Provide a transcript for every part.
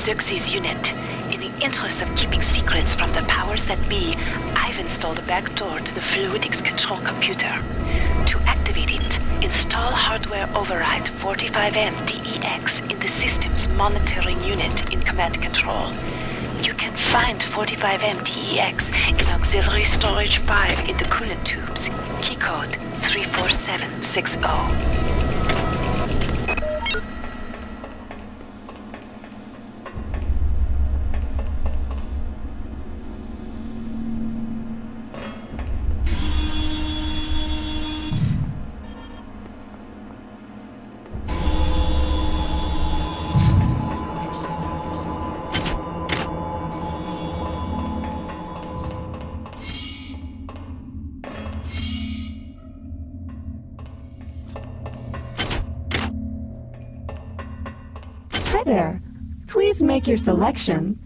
Xerxes unit. In the interest of keeping secrets from the powers that be, I've installed a backdoor to the fluidics control computer. To activate it, install hardware override 45M DEX in the system's monitoring unit in command control. You can find 45M DEX in auxiliary storage 5 in the coolant tubes. Keycode 34760. Hi there. Please make your selection.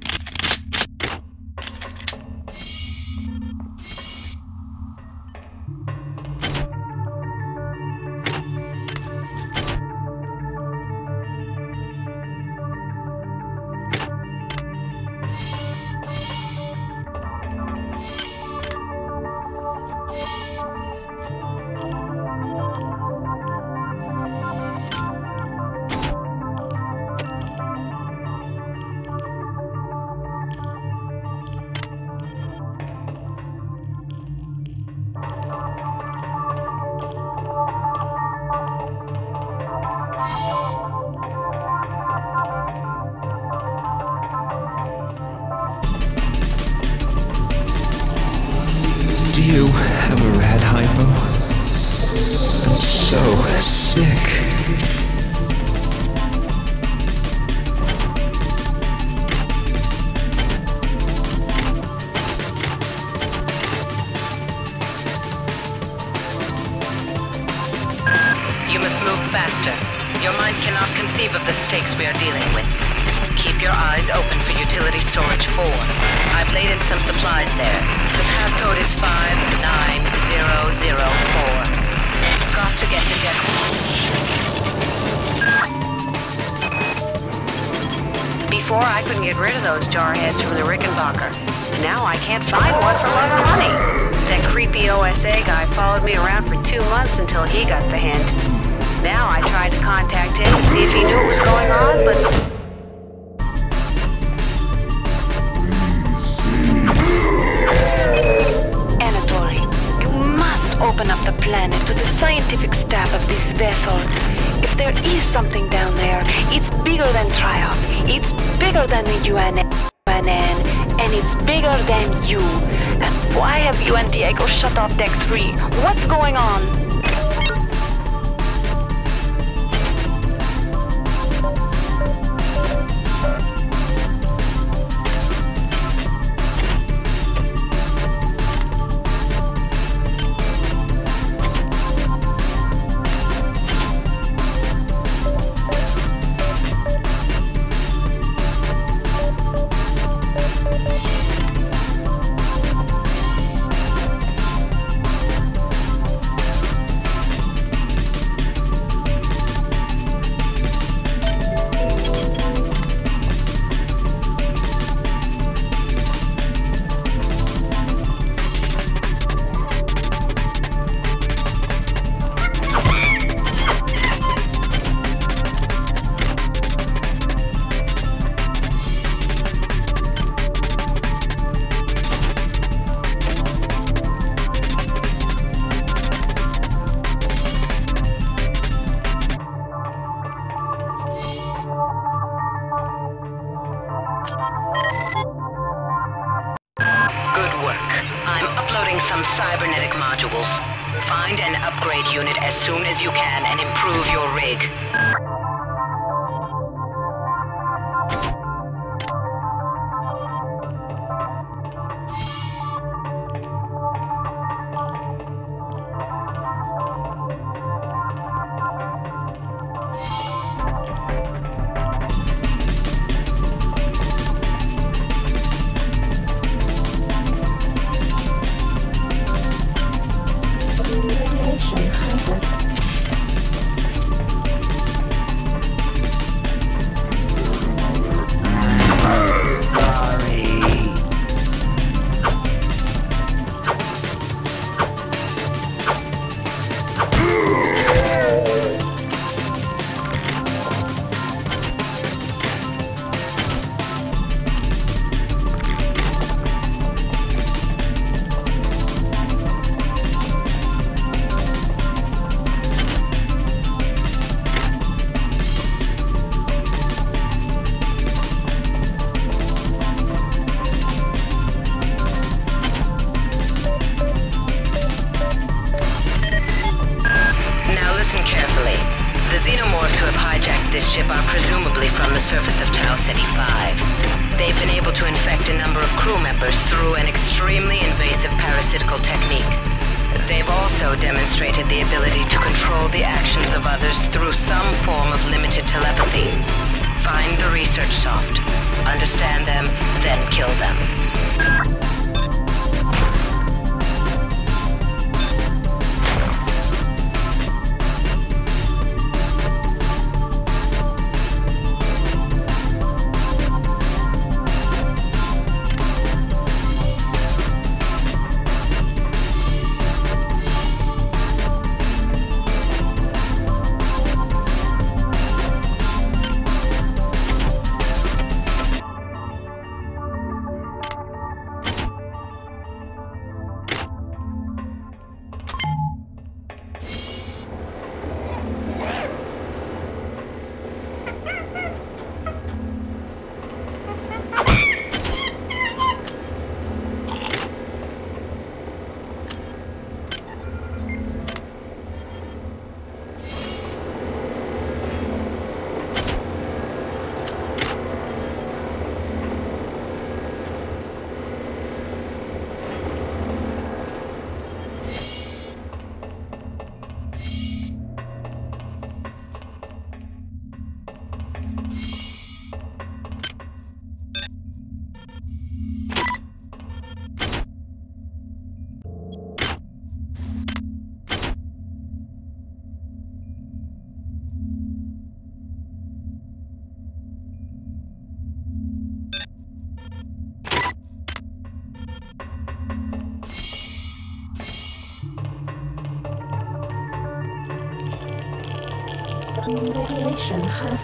Triumph. It's bigger than the UNN, and it's bigger than you. And why have you and Diego shut off Deck 3? What's going on?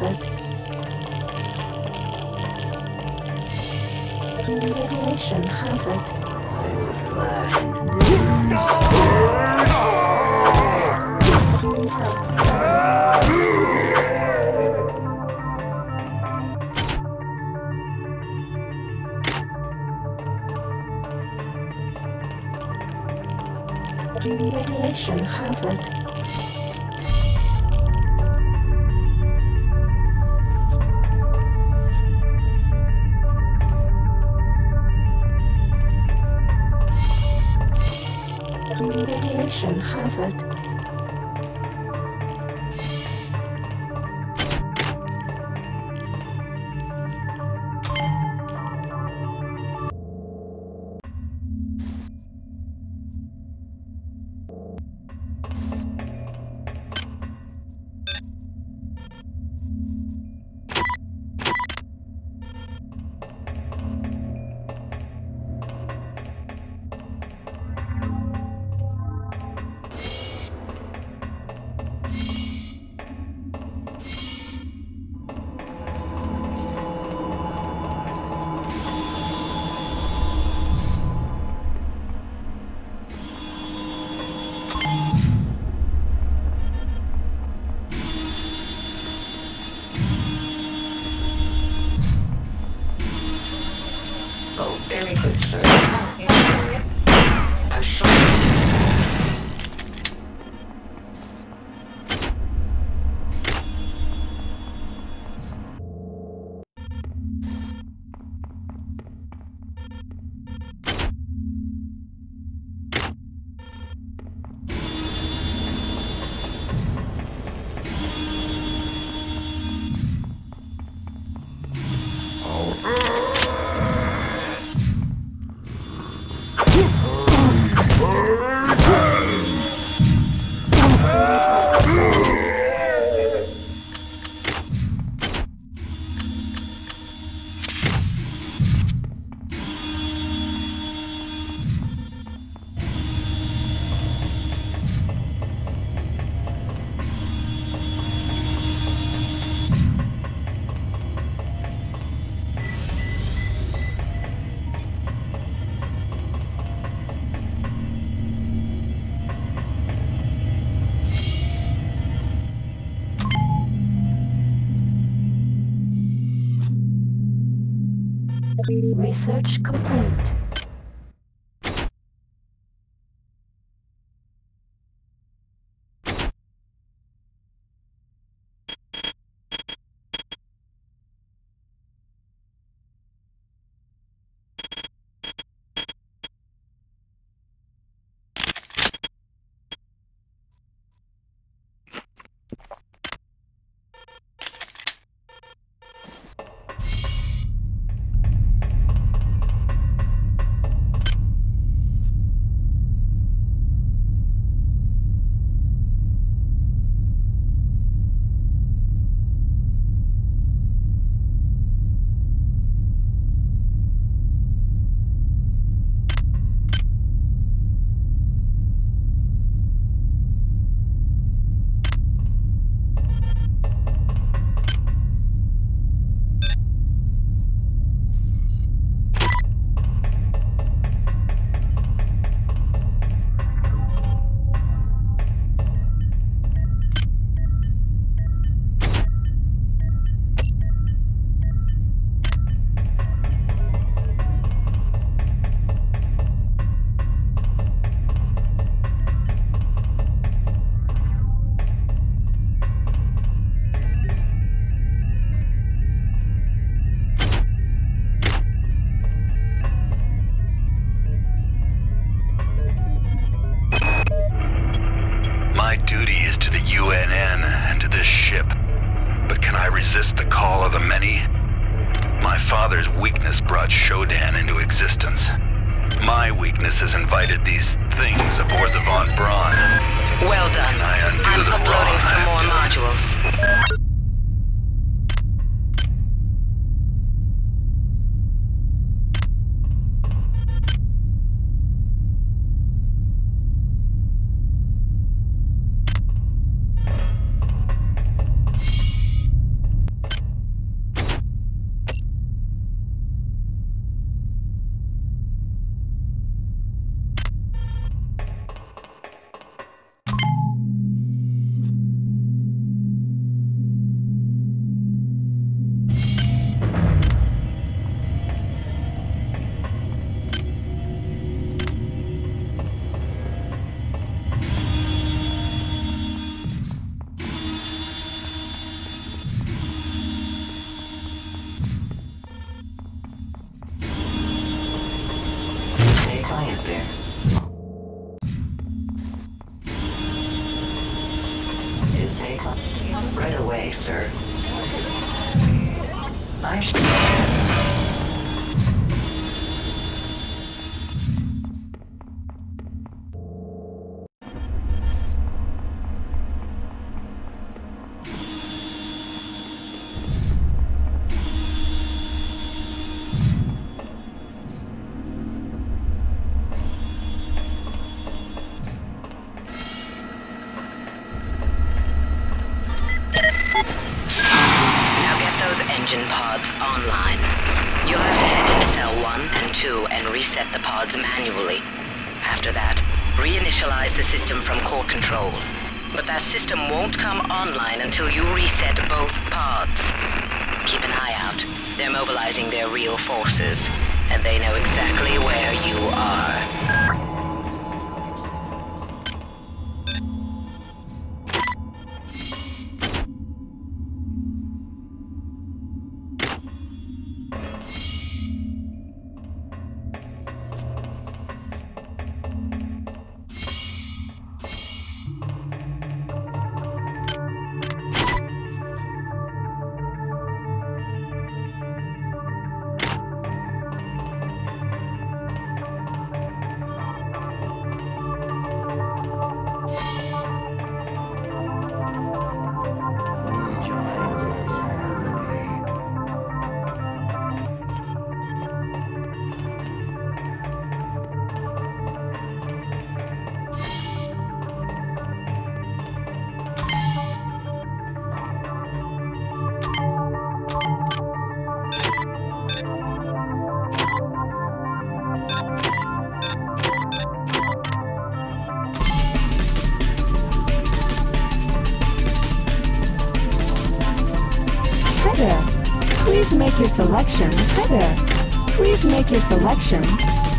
Radiation hazard. Radiation hazard. Radiation hazard. Research complete. Resist the call of the many? My father's weakness brought Shodan into existence. My weakness has invited these things aboard the Von Braun. Well done. I I'm uploading some more modules. Come online until you reset both pods. Keep an eye out. They're mobilizing their real forces, and they know exactly where you are. Selection. Please make your selection.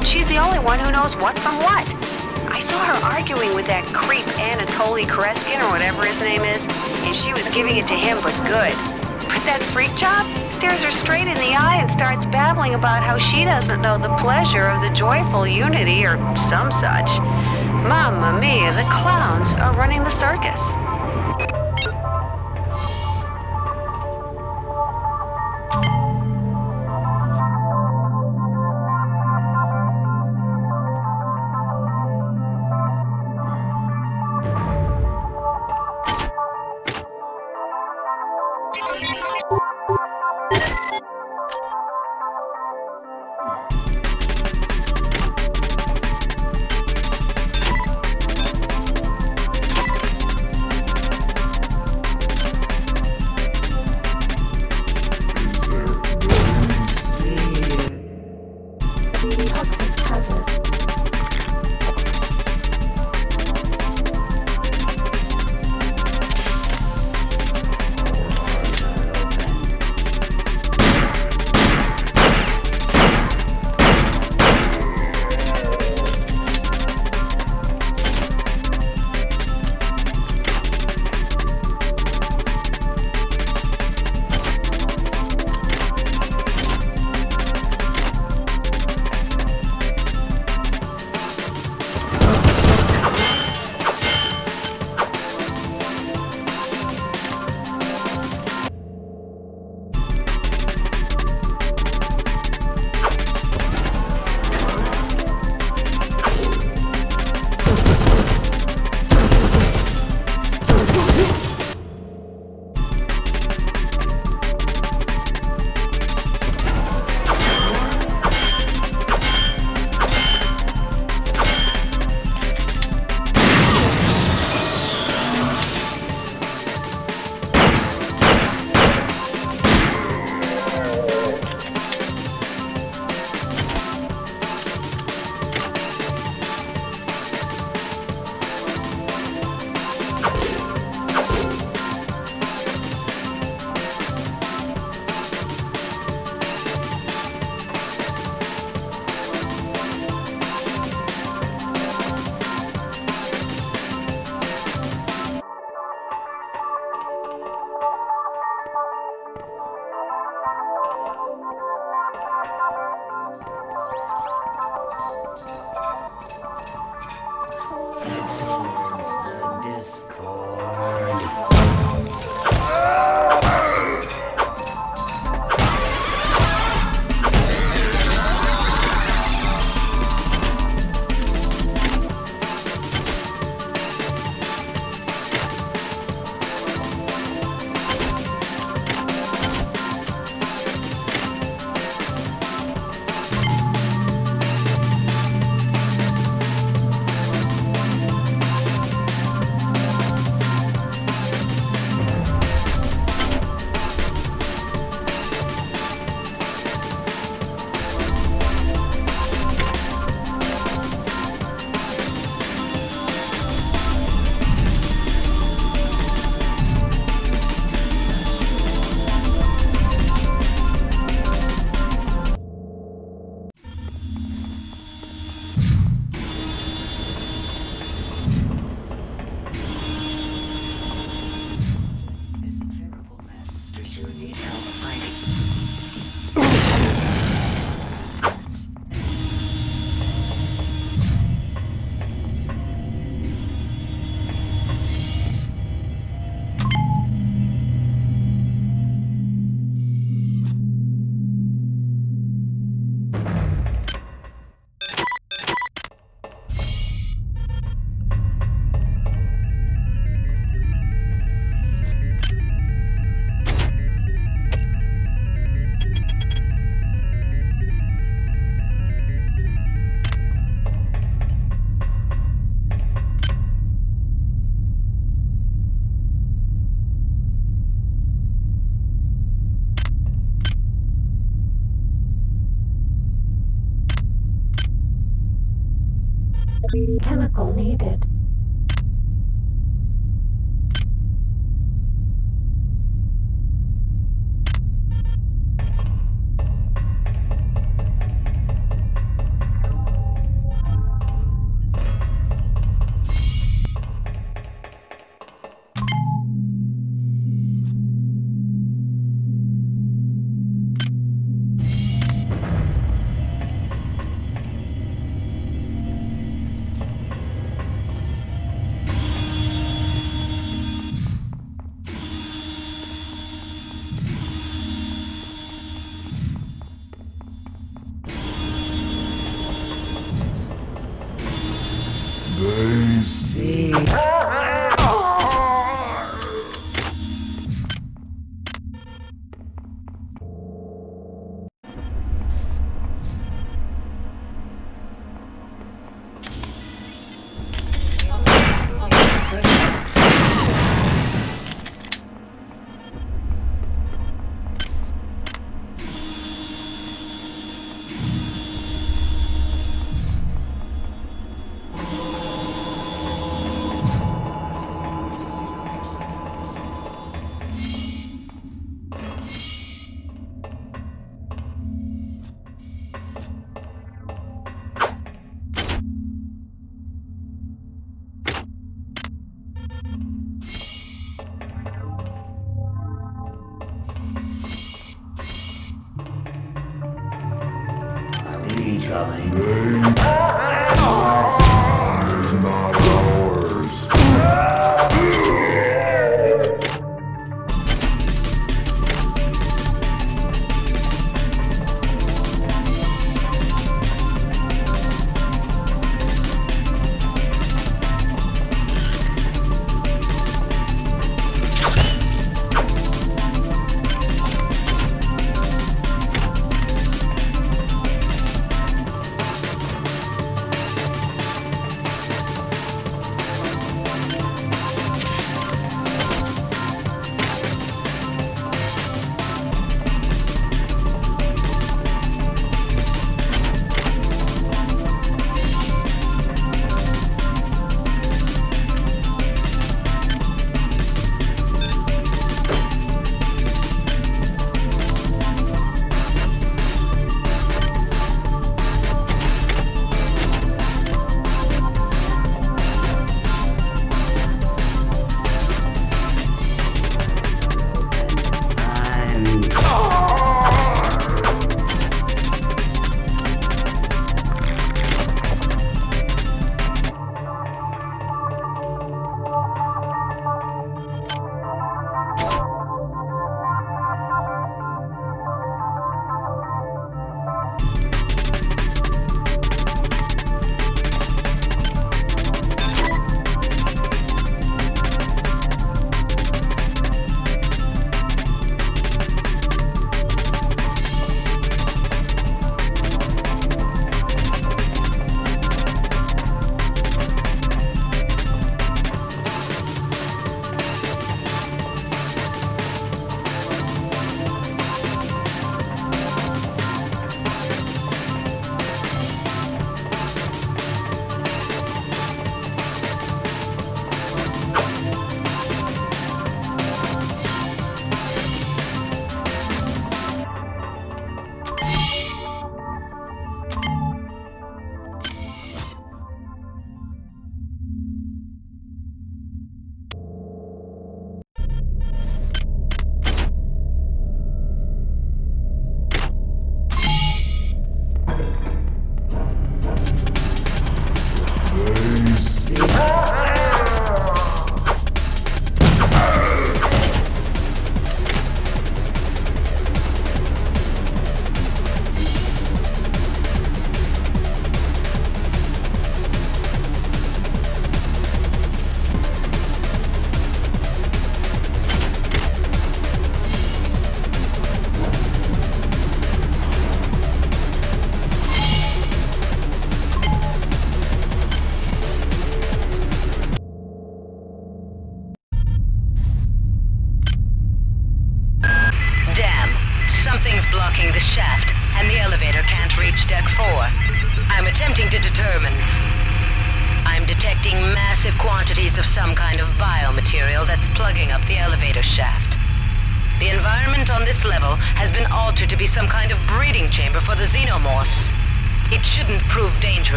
She's the only one who knows what from what. I saw her arguing with that creep Anatoly Koreskin or whatever his name is, and she was giving it to him but good. But that freak job stares her straight in the eye and starts babbling about how she doesn't know the pleasure of the joyful unity or some such. Mamma mia, the clowns are running the circus. Coming.